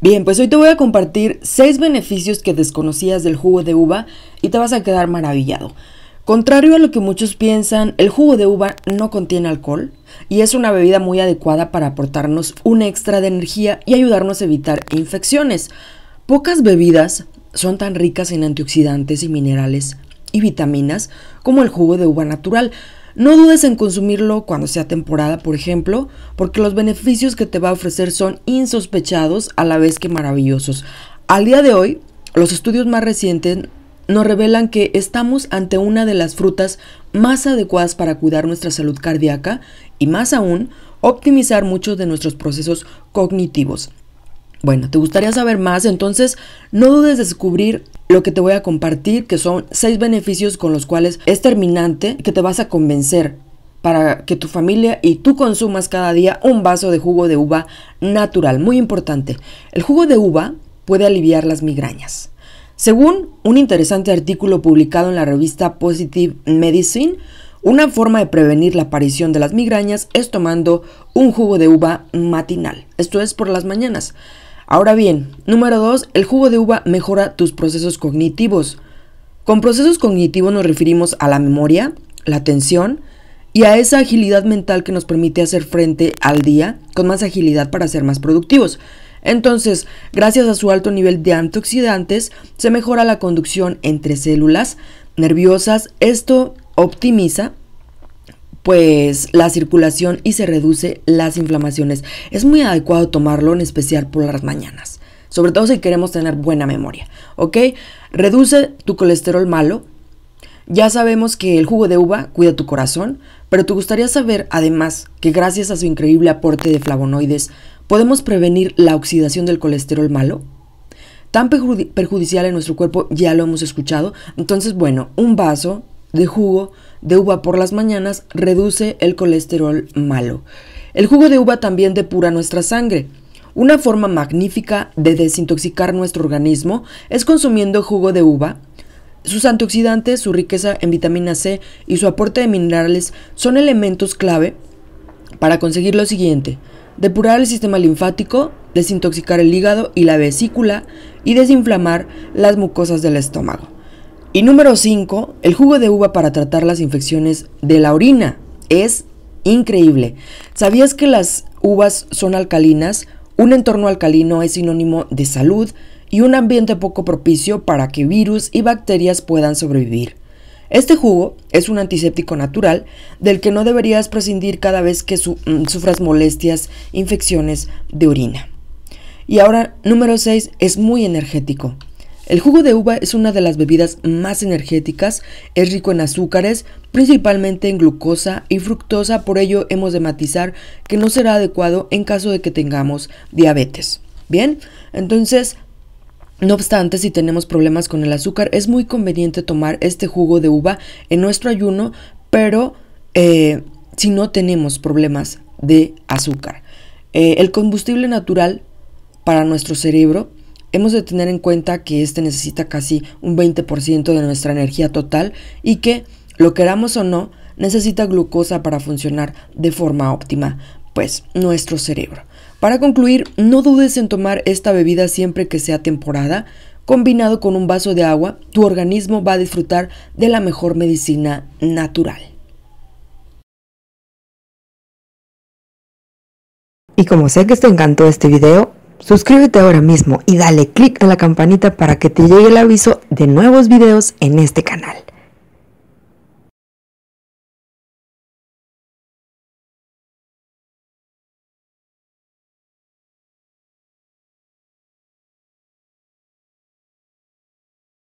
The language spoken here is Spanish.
Bien, pues hoy te voy a compartir 6 beneficios que desconocías del jugo de uva y te vas a quedar maravillado. Contrario a lo que muchos piensan, el jugo de uva no contiene alcohol y es una bebida muy adecuada para aportarnos un extra de energía y ayudarnos a evitar infecciones. Pocas bebidas son tan ricas en antioxidantes y minerales y vitaminas como el jugo de uva natural. No dudes en consumirlo cuando sea temporada, por ejemplo, porque los beneficios que te va a ofrecer son insospechados a la vez que maravillosos. Al día de hoy, los estudios más recientes nos revelan que estamos ante una de las frutas más adecuadas para cuidar nuestra salud cardíaca y más aún optimizar muchos de nuestros procesos cognitivos. Bueno, ¿te gustaría saber más? Entonces, no dudes de descubrir lo que te voy a compartir, que son seis beneficios con los cuales es terminante, que te vas a convencer para que tu familia y tú consumas cada día un vaso de jugo de uva natural. Muy importante, el jugo de uva puede aliviar las migrañas. Según un interesante artículo publicado en la revista Positive Medicine, una forma de prevenir la aparición de las migrañas es tomando un jugo de uva matinal, esto es por las mañanas. Ahora bien, número 2, el jugo de uva mejora tus procesos cognitivos. Con procesos cognitivos nos referimos a la memoria, la atención y a esa agilidad mental que nos permite hacer frente al día con más agilidad para ser más productivos. Entonces, gracias a su alto nivel de antioxidantes, se mejora la conducción entre células nerviosas. Esto optimiza pues la circulación y se reduce las inflamaciones. Es muy adecuado tomarlo en especial por las mañanas, sobre todo si queremos tener buena memoria, ¿ok? Reduce tu colesterol malo. Ya sabemos que el jugo de uva cuida tu corazón, pero te gustaría saber además que gracias a su increíble aporte de flavonoides podemos prevenir la oxidación del colesterol malo. Tan perjudicial en nuestro cuerpo ya lo hemos escuchado. Entonces, bueno, un vaso de jugo de uva por las mañanas reduce el colesterol malo. El jugo de uva también depura nuestra sangre. Una forma magnífica de desintoxicar nuestro organismo es consumiendo jugo de uva. Sus antioxidantes, su riqueza en vitamina C y su aporte de minerales son elementos clave para conseguir lo siguiente. Depurar el sistema linfático, desintoxicar el hígado y la vesícula y desinflamar las mucosas del estómago. Y número 5, el jugo de uva para tratar las infecciones de la orina. Es increíble. ¿Sabías que las uvas son alcalinas? Un entorno alcalino es sinónimo de salud y un ambiente poco propicio para que virus y bacterias puedan sobrevivir. Este jugo es un antiséptico natural del que no deberías prescindir cada vez que mm, sufras molestias, infecciones de orina. Y ahora, número 6, es muy energético. El jugo de uva es una de las bebidas más energéticas, es rico en azúcares, principalmente en glucosa y fructosa, por ello hemos de matizar que no será adecuado en caso de que tengamos diabetes. Bien, entonces, no obstante, si tenemos problemas con el azúcar, es muy conveniente tomar este jugo de uva en nuestro ayuno, pero eh, si no tenemos problemas de azúcar. Eh, el combustible natural para nuestro cerebro Hemos de tener en cuenta que este necesita casi un 20% de nuestra energía total y que, lo queramos o no, necesita glucosa para funcionar de forma óptima, pues nuestro cerebro. Para concluir, no dudes en tomar esta bebida siempre que sea temporada. Combinado con un vaso de agua, tu organismo va a disfrutar de la mejor medicina natural. Y como sé que te encantó este video, Suscríbete ahora mismo y dale click a la campanita para que te llegue el aviso de nuevos videos en este canal.